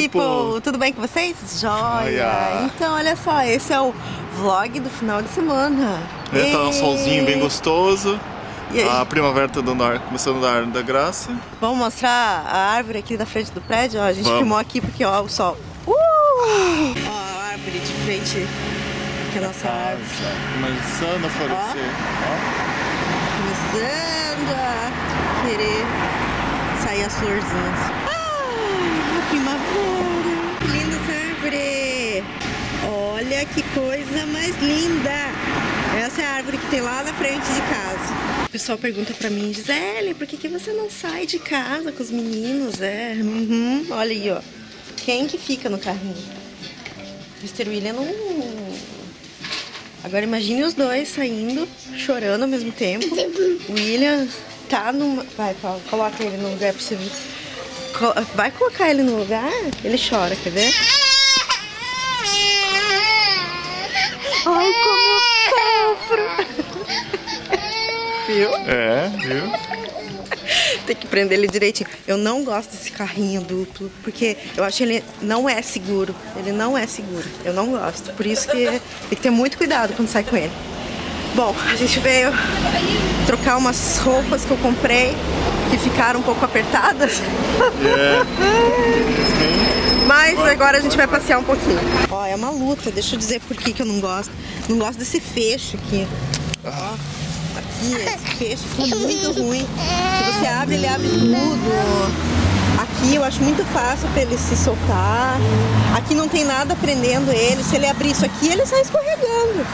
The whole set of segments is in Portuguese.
People. people. Tudo bem com vocês? Joia! Joia. Então, olha só, esse é o vlog do final de semana. É, tá um solzinho bem gostoso. E aí? A primavera tá dando ar, começando a dar da graça. Vamos mostrar a árvore aqui da frente do prédio? Ó, a gente Vamos. filmou aqui porque, ó, o sol. Uh! Ó, a árvore de frente, que é a nossa árvore. Começando a florescer. Começando a querer sair as florzinhas. Primavera! Que linda essa árvore! Olha que coisa mais linda! Essa é a árvore que tem lá na frente de casa. O pessoal pergunta pra mim, Gisele, por que, que você não sai de casa com os meninos? É, uhum, olha aí, ó. Quem que fica no carrinho? Mr. William não. Agora imagine os dois saindo, chorando ao mesmo tempo. William tá numa. Vai, Paulo, coloca ele no lugar pra você ver. Vai colocar ele no lugar? Ele chora, quer ver? Ai, como eu sofro! Viu? É, viu? Tem que prender ele direitinho. Eu não gosto desse carrinho duplo, porque eu acho que ele não é seguro. Ele não é seguro. Eu não gosto. Por isso que tem que ter muito cuidado quando sai com ele. Bom, a gente veio trocar umas roupas que eu comprei, que ficaram um pouco apertadas. Mas agora a gente vai passear um pouquinho. Ó, é uma luta. Deixa eu dizer por que, que eu não gosto. Não gosto desse fecho aqui. Ó, aqui, esse fecho aqui é muito ruim. Se você abre, ele abre tudo. Aqui eu acho muito fácil pra ele se soltar. Aqui não tem nada prendendo ele. Se ele abrir isso aqui, ele sai escorregando.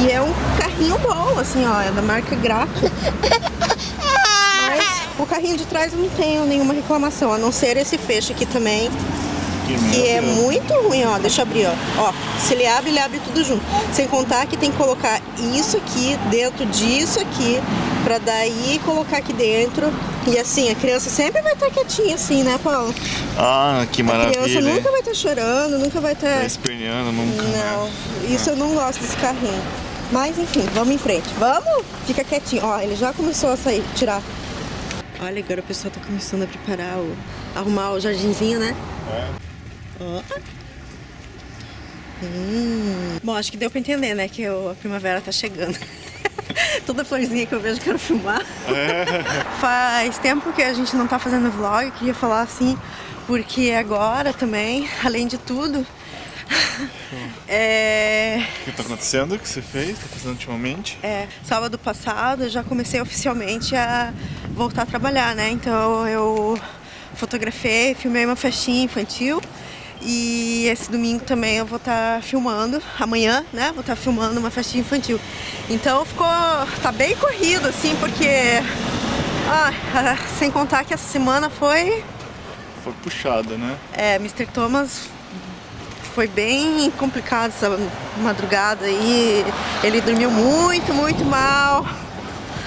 E é um carrinho bom, assim, ó, é da marca Graco. Mas o carrinho de trás eu não tenho nenhuma reclamação, a não ser esse fecho aqui também, Que, que meu é Deus. muito ruim, ó. Deixa eu abrir, ó. Ó, se ele abre, ele abre tudo junto. Sem contar que tem que colocar isso aqui dentro disso aqui, pra daí colocar aqui dentro. E assim, a criança sempre vai estar quietinha assim, né, Paulo? Ah, que A maravilha. criança hein? nunca vai estar chorando, nunca vai estar. Tá esperneando nunca. né? Não, isso eu não gosto desse carrinho. Mas enfim, vamos em frente. Vamos? Fica quietinho. Ó, ele já começou a sair, tirar. Olha, agora o pessoal tá começando a preparar o. arrumar o jardinzinho, né? É. Ó. Hum. Bom, acho que deu pra entender, né? Que a primavera tá chegando. Toda florzinha que eu vejo eu quero filmar. Faz tempo que a gente não tá fazendo vlog, eu queria falar assim, porque agora também, além de tudo, é, O que tá acontecendo? O que você fez? Tá fazendo ultimamente? é, sábado passado eu já comecei oficialmente a voltar a trabalhar, né? Então eu fotografei, filmei uma festinha infantil e esse domingo também eu vou estar filmando, amanhã, né? Vou estar filmando uma festinha infantil. Então ficou, tá bem corrido assim, porque ah, sem contar que essa semana foi Foi puxada, né? é, Mr. Thomas foi bem complicado essa madrugada aí. Ele dormiu muito, muito mal.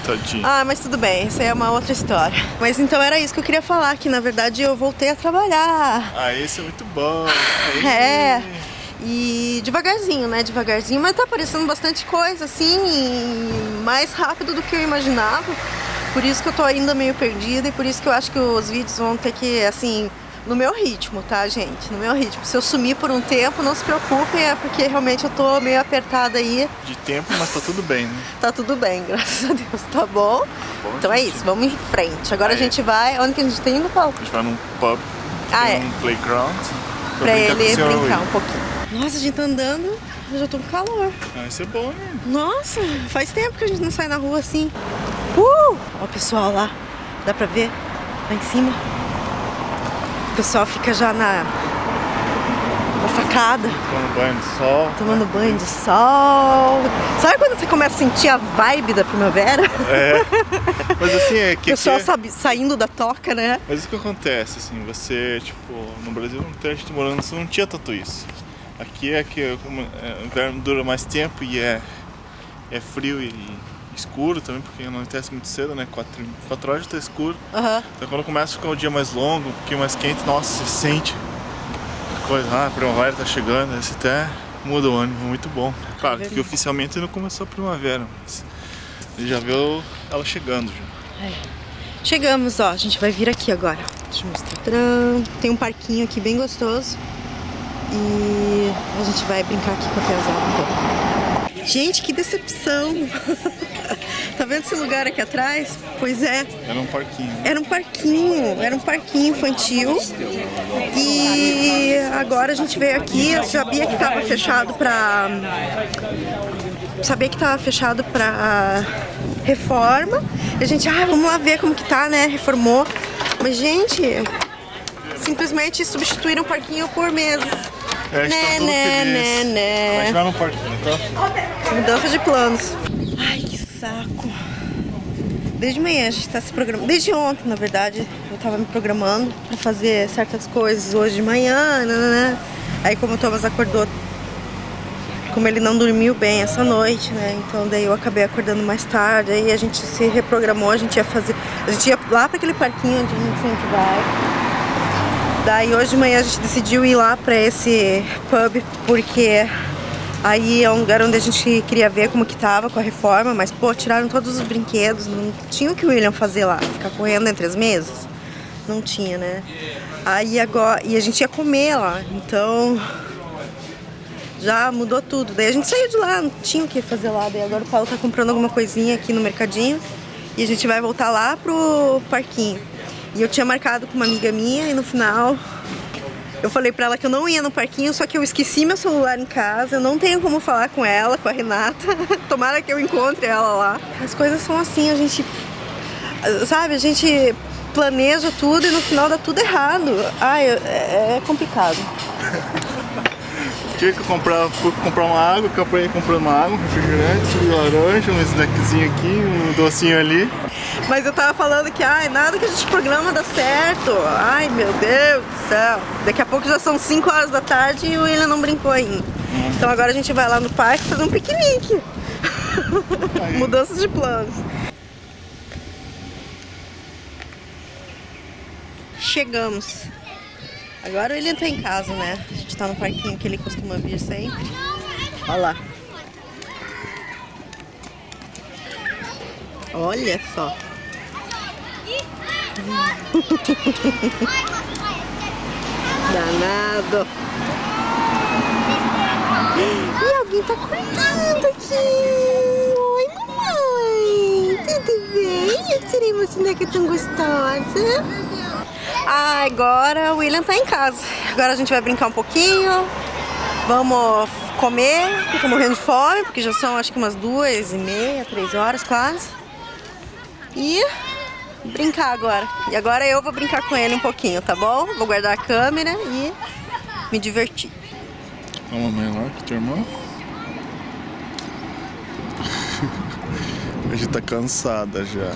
Tadinho. Ah, mas tudo bem, isso aí é uma outra história. Mas então era isso que eu queria falar, que na verdade eu voltei a trabalhar. Ah, esse é muito bom. Aí. É. E devagarzinho, né? Devagarzinho, mas tá aparecendo bastante coisa, assim, mais rápido do que eu imaginava. Por isso que eu tô ainda meio perdida e por isso que eu acho que os vídeos vão ter que, assim, no meu ritmo, tá, gente? No meu ritmo. Se eu sumir por um tempo, não se preocupem, é porque realmente eu tô meio apertada aí. De tempo, mas tá tudo bem, né? Tá tudo bem, graças a Deus, tá bom? bom, então é gente. isso, vamos em frente. Agora a gente vai. Onde que a gente tá indo, Paulo? A gente vai num pub, Ah, tem é. um playground. Pra o ele brincar um pouquinho. Nossa, a gente tá andando, eu já tô com calor. Ah, isso é bom, né? Nossa, faz tempo que a gente não sai na rua assim. Uh! Ó o pessoal lá, dá pra ver? Lá em cima. O pessoal fica já na, na sacada, Tomando banho de sol. tomando banho de sol. Sabe quando você começa a sentir a vibe da primavera? É. Mas assim, é O que. pessoal que- sabe, saindo da toca, né? Mas o que acontece, assim, você, tipo, no Brasil não tem gente morando, você não tinha tanto isso. Aqui é que é, o inverno dura mais tempo e é, é frio e escuro também, porque não acontece muito cedo, né? 4, quatro horas já tá escuro. Aham. Então quando começa a ficar o dia mais longo, um pouquinho mais quente, nossa, você sente coisa, ah, a primavera tá chegando, você até muda o ânimo, muito bom. Claro que oficialmente não começou a primavera, mas já viu ela chegando já. Chegamos, ó. A gente vai vir aqui agora. Deixa eu mostrar. Tem um parquinho aqui bem gostoso. E a gente vai brincar aqui com a pesada um pouco. Gente, que decepção! tá vendo esse lugar aqui atrás? Pois é. Era um parquinho. Era um parquinho, era um parquinho infantil. E agora a gente veio aqui, eu sabia que estava fechado pra. Sabia que estava fechado pra reforma. E a gente, ah, vamos lá ver como que tá, né? Reformou. Mas, gente, simplesmente substituíram o parquinho por mesa. É, né, né, né, né. Vai no parquinho, tá? Mudança de planos. Saco. Desde manhã a gente tá se programando. Desde ontem, na verdade, eu tava me programando pra fazer certas coisas hoje de manhã, né. Aí como o Thomas acordou, como ele não dormiu bem essa noite, né? Então daí eu acabei acordando mais tarde, aí a gente se reprogramou, a gente ia fazer. A gente ia lá para aquele parquinho onde a gente sempre vai. Daí hoje de manhã a gente decidiu ir lá pra esse pub porque aí é um lugar onde a gente queria ver como que tava com a reforma, mas pô, tiraram todos os brinquedos, não tinha o que o William fazer lá, ficar correndo entre as mesas. Não tinha, né? Aí agora. E a gente ia comer lá, então já mudou tudo. Daí a gente saiu de lá, não tinha o que fazer lá. Daí agora o Paulo tá comprando alguma coisinha aqui no mercadinho e a gente vai voltar lá pro parquinho. E eu tinha marcado com uma amiga minha e no final eu falei pra ela que eu não ia no parquinho, só que eu esqueci meu celular em casa, eu não tenho como falar com ela, com a Renata. Tomara que eu encontre ela lá. As coisas são assim, a gente. Sabe, a gente planeja tudo e no final dá tudo errado. Ai, é, é complicado. Tive que comprar, fui comprar uma água, acabei comprando uma água, um refrigerante, de laranja, um snackzinho aqui, um docinho ali. Mas eu tava falando que, ai, nada que a gente programa dá certo. Ai, meu Deus do céu. Daqui a pouco já são 5 horas da tarde e o William não brincou ainda. Então agora a gente vai lá no parque fazer um piquenique. Mudanças de planos. Chegamos. Agora William tá em casa, né? A gente tá no parquinho que ele costuma vir sempre. Olha lá. Olha só. Danado. E alguém tá cortando aqui. Oi, mamãe. Tudo bem? Eu tirei uma soneca tão gostosa. Ah, agora o William tá em casa. Agora a gente vai brincar um pouquinho. Vamos comer. Eu tô morrendo de fome, porque já são acho que umas duas e meia, três horas quase. E brincar agora. E agora eu vou brincar com ele um pouquinho, tá bom? Vou guardar a câmera e me divertir. A mamãe lá com teu irmão. gente tá cansada já.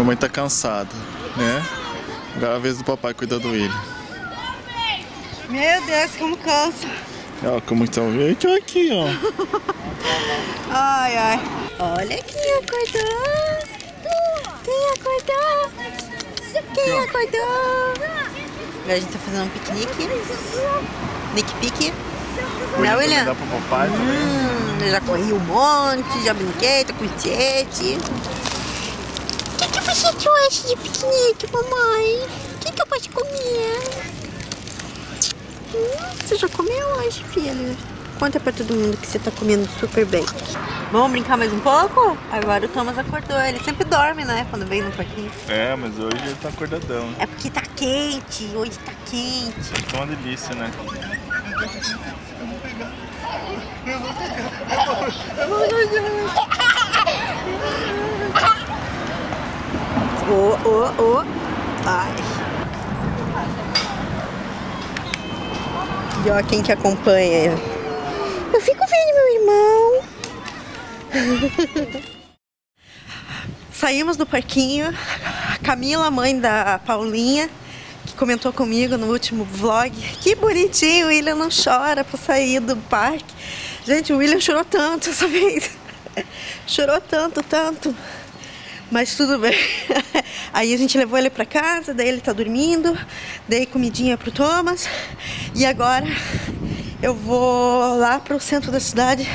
Mamãe tá cansada, né? Agora é a vez do papai cuidar do ele. Meu Deus, como cansa. Ó, como estão vendo? Aqui, ó. ai, ai. Olha quem acordou. Quem acordou? Quem acordou? Agora a gente tá fazendo um piquenique. Nick pique. Né, William? Dá pro papai hum, já corri um monte, já brinquei, tô com sete. Você trouxe de piquenique, mamãe? O que, que eu posso comer? Hum, você já comeu hoje, filha? Conta pra todo mundo que você tá comendo super bem. Vamos brincar mais um pouco? Agora o Thomas acordou. Ele sempre dorme, né? Quando vem no parquinho. É, mas hoje ele tá acordadão. É porque tá quente. Hoje tá quente. É uma delícia, né? Ô, ô, ô. Ai. E ó, quem que acompanha. Eu fico vendo meu irmão. Saímos do parquinho. A Camila, mãe da Paulinha, que comentou comigo no último vlog. Que bonitinho, o William não chora pra sair do parque. Gente, o William chorou tanto essa vez. Chorou tanto, tanto. Mas tudo bem. Aí a gente levou ele para casa, daí ele tá dormindo, dei comidinha pro Thomas. E agora eu vou lá pro centro da cidade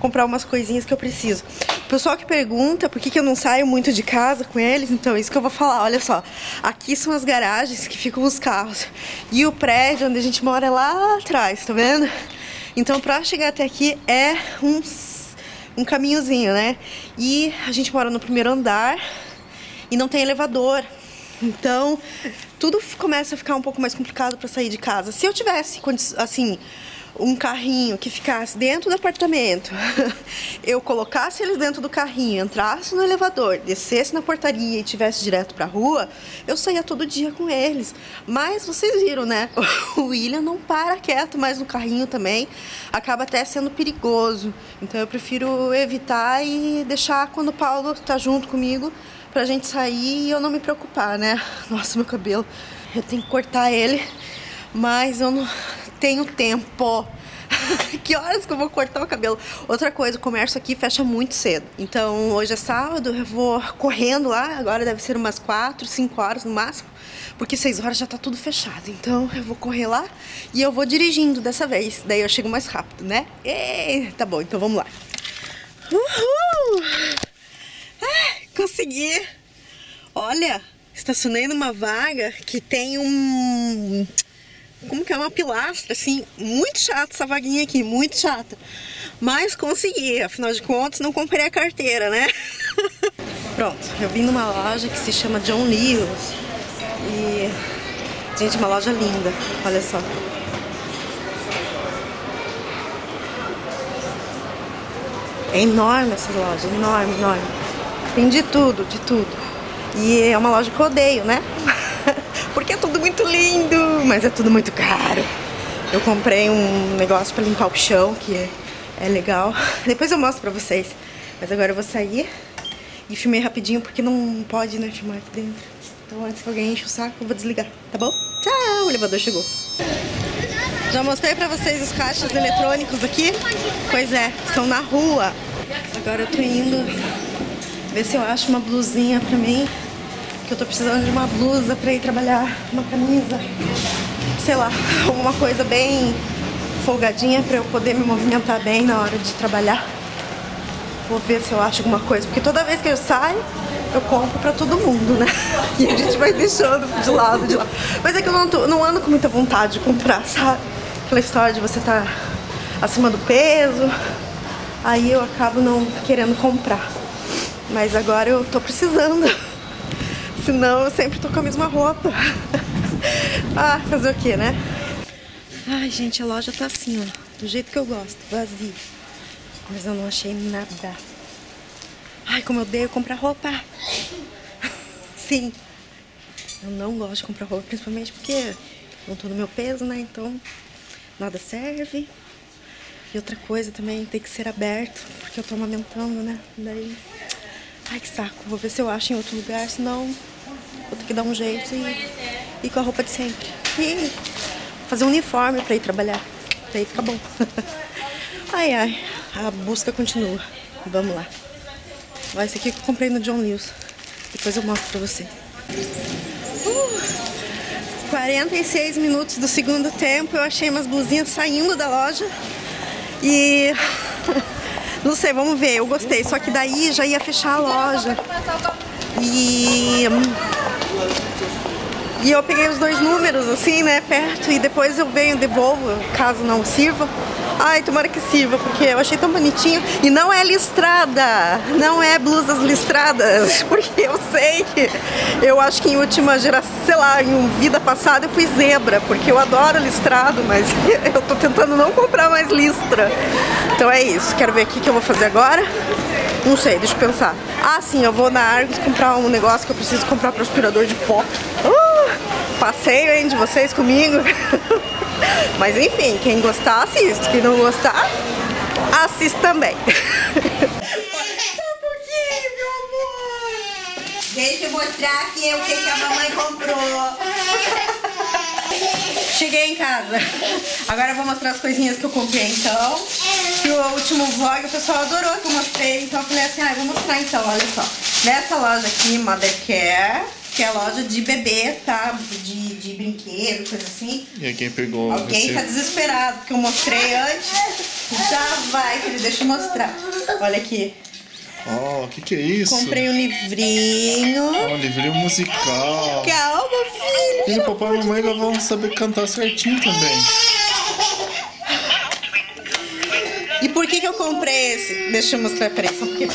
comprar umas coisinhas que eu preciso. O pessoal que pergunta por que, que eu não saio muito de casa com eles, então é isso que eu vou falar. Olha só, aqui são as garagens que ficam os carros. E o prédio onde a gente mora é lá atrás, tá vendo? Então pra chegar até aqui é um, um caminhozinho, né? E a gente mora no primeiro andar e não tem elevador. Então, tudo começa a ficar um pouco mais complicado para sair de casa. Se eu tivesse, assim, um carrinho que ficasse dentro do apartamento, eu colocasse eles dentro do carrinho, entrasse no elevador, descesse na portaria e tivesse direto pra rua, eu saía todo dia com eles. Mas vocês viram, né? O William não para quieto mais no carrinho também, acaba até sendo perigoso. Então eu prefiro evitar e deixar quando o Paulo tá junto comigo pra gente sair e eu não me preocupar, né? Nossa, meu cabelo, eu tenho que cortar ele, mas eu não tenho tempo. que horas que eu vou cortar o cabelo? Outra coisa, o comércio aqui fecha muito cedo. Então, hoje é sábado, eu vou correndo lá, agora deve ser umas 4, 5 horas no máximo, porque 6 horas já tá tudo fechado. Então, eu vou correr lá e eu vou dirigindo dessa vez. Daí eu chego mais rápido, né? E, tá bom, então vamos lá. Uhul! Ah, consegui! Olha, estacionei numa vaga que tem um como que é uma pilastra, assim, muito chata essa vaguinha aqui, muito chata. Mas consegui, afinal de contas não comprei a carteira, né? Pronto, eu vim numa loja que se chama John Lewis e, gente, uma loja linda, olha só. É enorme essa loja, enorme, enorme. Tem de tudo, de tudo. E é uma loja que eu odeio, né? porque é tudo muito lindo, mas é tudo muito caro. Eu comprei um negócio para limpar o chão, que é, é legal. Depois eu mostro pra vocês. Mas agora eu vou sair e filmei rapidinho, porque não pode, né, filmar aqui dentro. Então antes que alguém enche o saco, eu vou desligar, tá bom? Tchau! O elevador chegou. Já mostrei pra vocês os caixas eletrônicos aqui? Pois é, são na rua. Agora eu tô indo ver se eu acho uma blusinha pra mim que eu tô precisando de uma blusa pra ir trabalhar, uma camisa, sei lá, alguma coisa bem folgadinha pra eu poder me movimentar bem na hora de trabalhar. Vou ver se eu acho alguma coisa, porque toda vez que eu saio, eu compro pra todo mundo, né? E a gente vai deixando de lado, de lado. Mas é que eu não, tô, não ando com muita vontade de comprar, sabe? Aquela história de você tá acima do peso, aí eu acabo não querendo comprar. Mas agora eu tô precisando. Senão eu sempre tô com a mesma roupa. ah, fazer o que, né? Ai, gente, a loja tá assim, ó. Do jeito que eu gosto, vazia. Mas eu não achei nada. Ai, como eu odeio comprar roupa. Sim. Eu não gosto de comprar roupa, principalmente porque não tô no meu peso, né? Então, nada serve. E outra coisa também, tem que ser aberto, porque eu tô amamentando, né? Daí... Ai, que saco. Vou ver se eu acho em outro lugar, senão que dar um jeito e com a roupa de sempre. E fazer um uniforme pra ir trabalhar. Daí fica bom. ai, ai. A busca continua. Vamos lá. Ó, esse aqui que eu comprei no John Lewis. Depois eu mostro pra você. Uh, 46 minutos do segundo tempo. Eu achei umas blusinhas saindo da loja. E... Não sei, vamos ver. Eu gostei. Só que daí já ia fechar a loja. E e eu peguei os dois números, assim, né, perto, e depois eu venho, devolvo, caso não sirva. Ai, tomara que sirva, porque eu achei tão bonitinho. E não é listrada, não é blusas listradas, porque eu sei que eu acho que em última geração, sei lá, em vida passada eu fui zebra, porque eu adoro listrado, mas eu tô tentando não comprar mais listra. Então é isso, quero ver o que eu vou fazer agora. Não sei, deixa eu pensar. Ah, sim, eu vou na Argos comprar um negócio que eu preciso comprar para aspirador de pó. Uh, passeio, hein, de vocês comigo. Mas enfim, quem gostar, assiste. Quem não gostar, assiste também. Deixa eu mostrar aqui o que, que a mamãe comprou. Cheguei em casa. Agora eu vou mostrar as coisinhas que eu comprei então. Que o último vlog o pessoal adorou que eu mostrei. Então eu falei assim, ah, eu vou mostrar então, olha só. Nessa loja aqui, Mother Care, que é a loja de bebê, tá? De, de brinquedo, coisa assim. E quem pegou Alguém tá desesperado, porque eu mostrei antes. Já vai, querido, deixa eu mostrar. Olha aqui. Ó, o que que é isso? Comprei um livrinho. Ó, um livrinho musical. Calma, filho. E o papai e a mamãe vão saber cantar certinho também. Por que que eu comprei esse? Deixa eu mostrar pra eles, porque.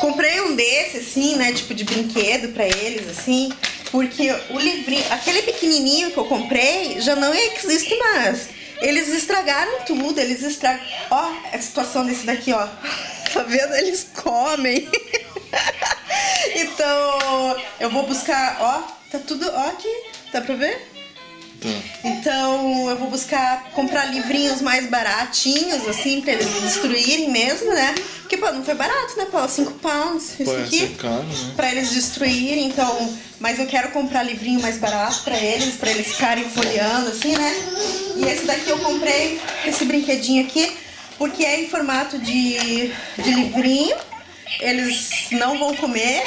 Comprei um desse, assim, né, tipo de brinquedo pra eles, assim, porque o livrinho, aquele pequenininho que eu comprei, já não existe mais. Eles estragaram tudo, eles estragaram... Ó, a situação desse daqui, ó. Tá vendo? Eles comem. então, eu vou buscar, ó, tá tudo, ó aqui, dá pra ver? Tá. Então eu vou buscar comprar livrinhos mais baratinhos, assim, pra eles destruírem mesmo, né? Porque, pô, não foi barato, né, Paulo? 5 pounds isso Pô, ia aqui. caro, né? Pra eles destruírem, então. Mas eu quero comprar livrinho mais barato pra eles, pra eles ficarem folheando, assim, né? E esse daqui eu comprei, esse brinquedinho aqui, porque é em formato de, de livrinho. Eles não vão comer.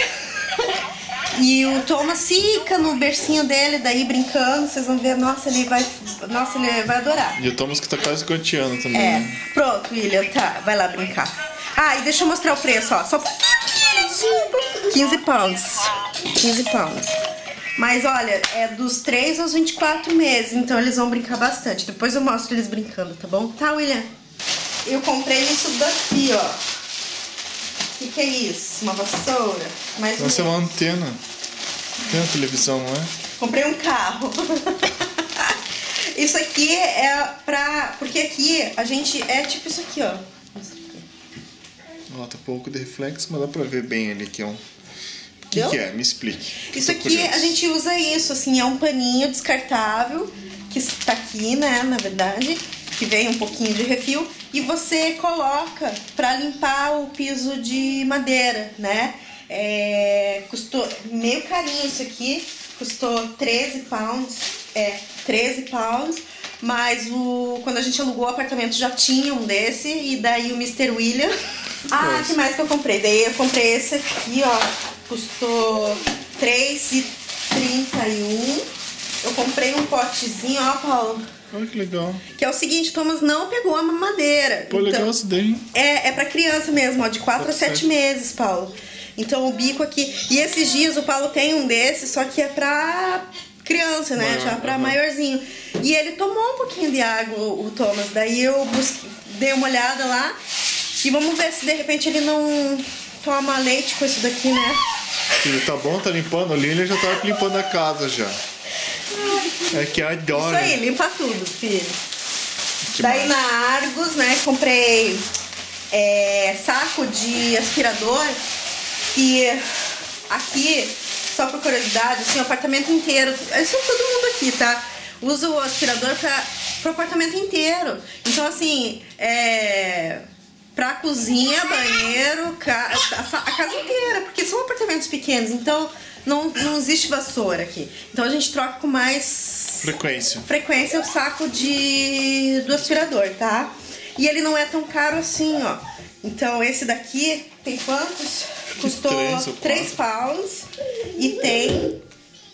E o Thomas fica no bercinho dele, daí brincando, vocês vão ver, nossa, ele vai. Nossa, ele vai adorar. E o Thomas que tá quase quantiano também. É, né? pronto, William, tá, vai lá brincar. Ah, e deixa eu mostrar o preço, ó. Só 15 pounds. 15 pounds. Mas olha, é dos 3 aos 24 meses, então eles vão brincar bastante. Depois eu mostro eles brincando, tá bom? Tá, William? Eu comprei isso daqui, ó. O que, que é isso? Uma vassoura? Mais Nossa, é uma antena. Tem uma televisão, não é? Comprei um carro. isso aqui é pra. Porque aqui a gente é tipo isso aqui, ó. Ó, tá pouco de reflexo, mas dá pra ver bem ali que é um. O que, que é? Me explique. Isso aqui curioso. a gente usa isso, assim, é um paninho descartável que está aqui, né, na verdade, que vem um pouquinho de refil e você coloca pra limpar o piso de madeira, né? É, custou meio carinho isso aqui, custou 13 pounds, é, 13 pounds, mas o, quando a gente alugou o apartamento já tinha um desse e daí o Mr. William. Ah, que mais que eu comprei? Daí eu comprei esse aqui, ó, custou R$3,31. Eu comprei um potezinho, ó, Paulo. Olha que legal. Que é o seguinte, Thomas não pegou a mamadeira. Pô, legal isso daí. É, é pra criança mesmo, ó, de 4 a Pode 7 ser. meses, Paulo. Então o bico aqui. E esses dias o Paulo tem um desses, só que é pra criança, né? Maior, Já pra aham. maiorzinho. E ele tomou um pouquinho de água, o o Thomas. Daí eu busquei, dei uma olhada lá. E vamos ver se de repente ele não toma leite com isso daqui, né? Filho, tá bom, tá limpando ali, ele já tava limpando a casa já. É que Isso adora. aí, limpa tudo, filho. Demais. Daí na Argos, né, comprei é, saco de aspirador e aqui, só por curiosidade, assim, o apartamento inteiro, isso é todo mundo aqui, tá? Usa o aspirador pra, pro apartamento inteiro. Então, assim, é. Pra cozinha, banheiro, ca- a, sa- a casa inteira, porque são apartamentos pequenos, então não, não existe vassoura aqui. Então a gente troca com mais Frequência. frequência o saco de do aspirador, tá? E ele não é tão caro assim, ó. Então esse daqui tem quantos? Custou Três ou 3 pounds e tem,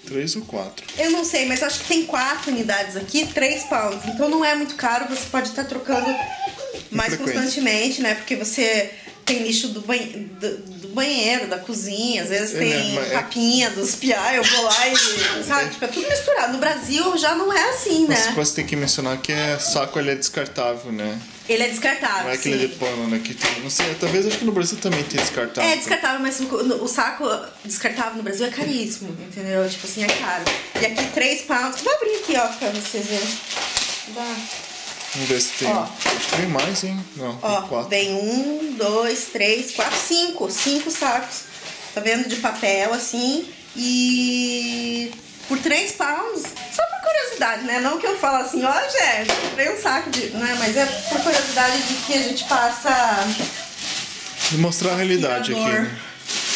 Três ou quatro. eu não sei, mas acho que tem quatro unidades aqui, 3 pounds. Então não é muito caro, você pode estar trocando mais frequência. constantemente, né? Porque você tem lixo do, banhe- do, do banheiro, da cozinha, às vezes É, tem né, é- papinha dos piá, eu vou lá e. Sabe? Tipo, é tudo misturado. No Brasil já não é assim, né? Mas você tem que mencionar que é saco ele é descartável, né? Ele é descartável. Não é aquele sim. de pano, né? Que tem, não sei, talvez acho que no Brasil também tem descartável. É descartável, mas o, o saco descartável no Brasil é caríssimo, entendeu? Tipo assim, é caro. E aqui 3 pounds. Vou abrir aqui, ó, pra vocês verem. Dá. Vamos ver se tem. Ó. Acho que tem mais, hein? Não, Ó, tem quatro. vem um, dois, três, quatro, cinco. Cinco sacos. Tá vendo? De papel, assim. E por 3 pounds. Só por curiosidade, né? Não que eu falo assim, ó, gente, comprei um saco de. Né? Mas é por curiosidade de que a gente passa. Vou mostrar a realidade aqui, né?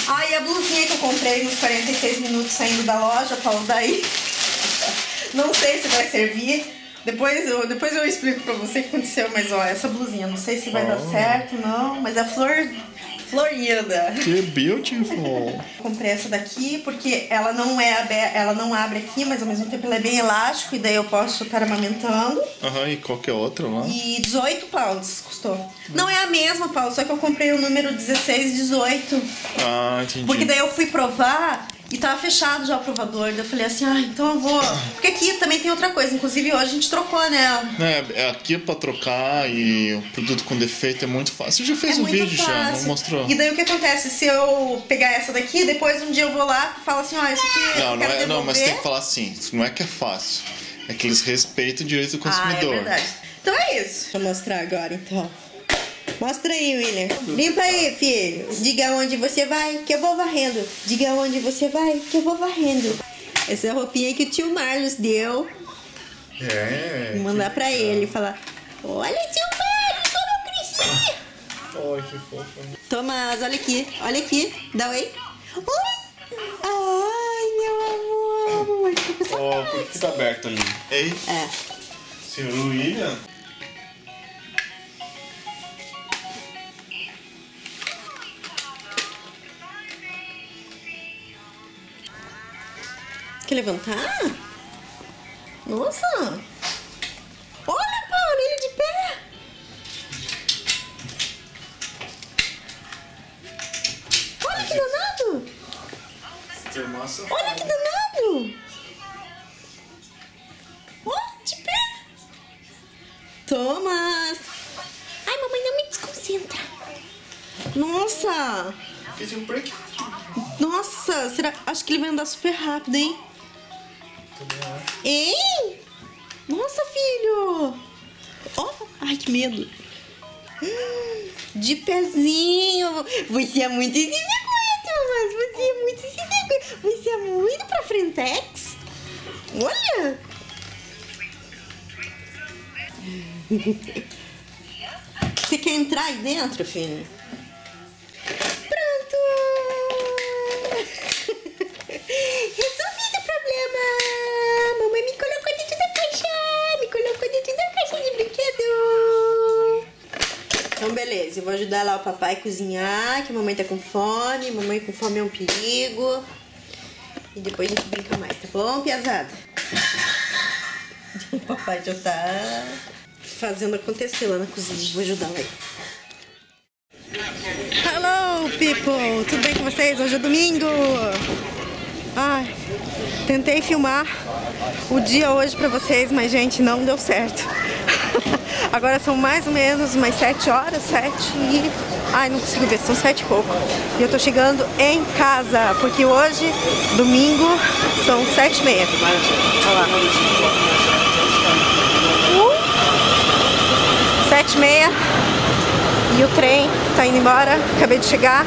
Ah, e a blusinha que eu comprei nos 46 minutos saindo da loja, Paulo, daí. Não sei se vai servir. Depois eu, depois eu explico pra você o que aconteceu, mas ó, essa blusinha, não sei se vai dar Oh. certo, não. Mas é flor. Florinda. Que beautiful. Comprei essa daqui porque ela não é abe- ela não abre aqui, mas ao mesmo tempo ela é bem elástico e daí eu posso estar amamentando. Aham, e qualquer outra lá? E 18 pounds custou. Não é a mesma, Paulo, só que eu comprei o número 16 e 18. Ah, entendi. Porque daí eu fui provar e tava fechado já o provador. Daí eu falei assim, ah, então eu vou. Porque aqui também tem outra coisa. Inclusive hoje a gente trocou, né? É, é aqui pra trocar e o produto com defeito é muito fácil. Você já fez é um muito vídeo já, não fácil. mostrou? E daí o que acontece? Se eu pegar essa daqui, depois um dia eu vou lá e falo assim, ó, isso aqui Não, não, quero é, não, mas tem que falar assim, não é que é fácil. É que eles respeitam o direito do Ah, é consumidor. verdade. Então é isso. Deixa eu mostrar agora, então. Mostra aí, William. Limpa aí, filho. Diga onde você vai, que eu vou varrendo. Diga onde você vai, que eu vou varrendo. Essa é a roupinha que o tio Marlos deu. É. Mandar pra ele falar: Olha, tio Marlos, como eu cresci. Ai, que fofo. Tomás, olha aqui, olha aqui. Dá oi. Oi. Ai, meu amor. Ó, por que tá aberto ali? Ei, É. senhor William? Quer levantar? Nossa! Olha, Paulo, ele de pé! Olha que danado! Olha que danado! Ó, de pé! Thomas! Ai, mamãe, não me desconcentra! Nossa! Fiz um break. Nossa, será? Acho que ele vai andar super rápido, hein? Hein? Nossa, filho! Ó, ai, que medo! De pezinho! Você é muito sem vergonha, Thomas! Você é muito sem! Você é muito pra frentex! Olha! Você quer entrar aí dentro, filho? Pronto! Resolvido o problema! Mamãe me colocou dentro da caixa! Me colocou dentro da caixa de brinquedo! Então, beleza. Eu vou ajudar lá o papai a cozinhar, que a mamãe tá com fome. Mamãe com fome é um perigo. E depois a gente brinca mais, tá bom, piazada? O papai já tá fazendo acontecer lá na cozinha. Vou ajudar lá. Hello, people! Tudo bem com vocês? Hoje é domingo! Ai, tentei filmar o dia hoje pra vocês, mas, gente, não deu certo. Agora são mais ou menos umas 7 horas, 7 e... Ai, não consigo ver, são 7 e pouco. E eu tô chegando em casa, porque hoje, domingo, são 7 e meia. Olha lá. Uh, 7 e meia. E o trem tá indo embora, acabei de chegar.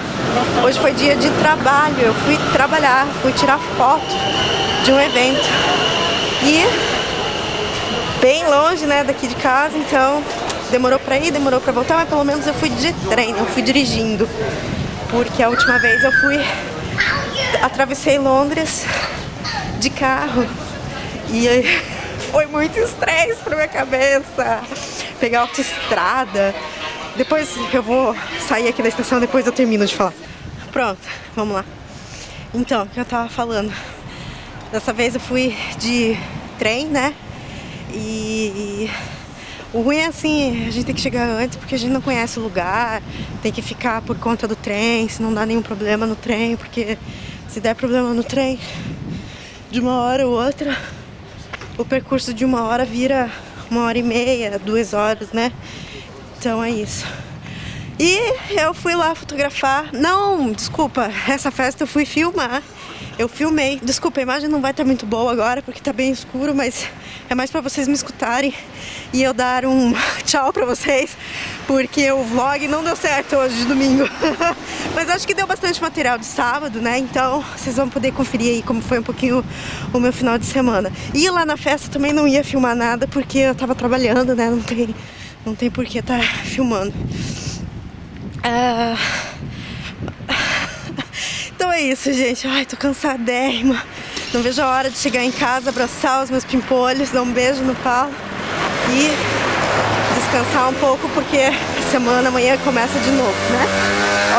Hoje foi dia de trabalho, eu fui trabalhar, fui tirar foto de um evento. E bem longe, né, daqui de casa, então demorou pra ir, demorou pra voltar, mas pelo menos eu fui de trem, não fui dirigindo. Porque a última vez eu fui atravessei Londres de carro e foi muito estresse pra minha cabeça. Pegar autoestrada. Depois eu vou sair aqui da estação, depois eu termino de falar. Pronto, vamos lá. Então, o que eu tava falando? Dessa vez eu fui de trem, né? E, o ruim é assim, a gente tem que chegar antes porque a gente não conhece o lugar, tem que ficar por conta do trem, se não dá nenhum problema no trem, porque se der problema no trem, de uma hora ou outra, o percurso de uma hora vira uma hora e meia, duas horas, né? Então é isso. E eu fui lá fotografar. Não, desculpa, essa festa eu fui filmar. Eu filmei. Desculpa, a imagem não vai estar muito boa agora porque tá bem escuro, mas é mais para vocês me escutarem e eu dar um tchau para vocês, porque o vlog não deu certo hoje de domingo. mas acho que deu bastante material de sábado, né? Então vocês vão poder conferir aí como foi um pouquinho o meu final de semana. E lá na festa também não ia filmar nada porque eu tava trabalhando, né? Não tem, não tem por que estar filmando. Ah, Então é isso, gente. Ai, tô cansadérrima. Não vejo a hora de chegar em casa, abraçar os meus pimpolhos, dar um beijo no Paulo e descansar um pouco, porque semana amanhã começa de novo, né?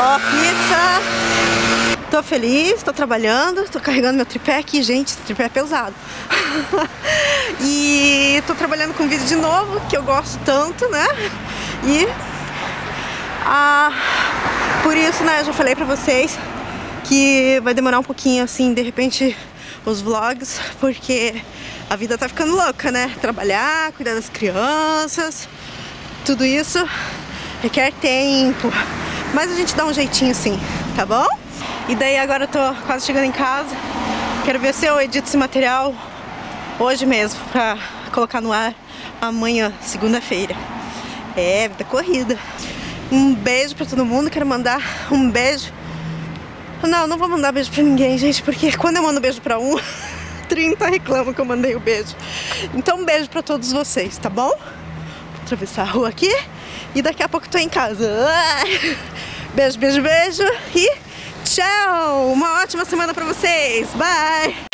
Ó, pizza. Tô feliz, tô trabalhando, tô carregando meu tripé aqui, gente, tripé é pesado. e tô trabalhando com vídeo de novo, que eu gosto tanto, né? E ah, por isso, né, eu já falei pra vocês que vai demorar um pouquinho assim, de repente, os vlogs, porque a vida tá ficando louca, né? Trabalhar, cuidar das crianças, tudo isso requer tempo. Mas a gente dá um jeitinho sim, tá bom? E daí agora eu tô quase chegando em casa. Quero ver se eu edito esse material hoje mesmo pra colocar no ar amanhã, segunda-feira. É, vida corrida. Um beijo pra todo mundo. Quero mandar um beijo. Não, não vou mandar beijo pra ninguém, gente, porque quando eu mando beijo pra um, 30 reclamam que eu mandei o um beijo. Então, um beijo pra todos vocês, tá bom? Vou atravessar a rua aqui e daqui a pouco tô em casa. Beijo, beijo, beijo e tchau! Uma ótima semana pra vocês. Bye!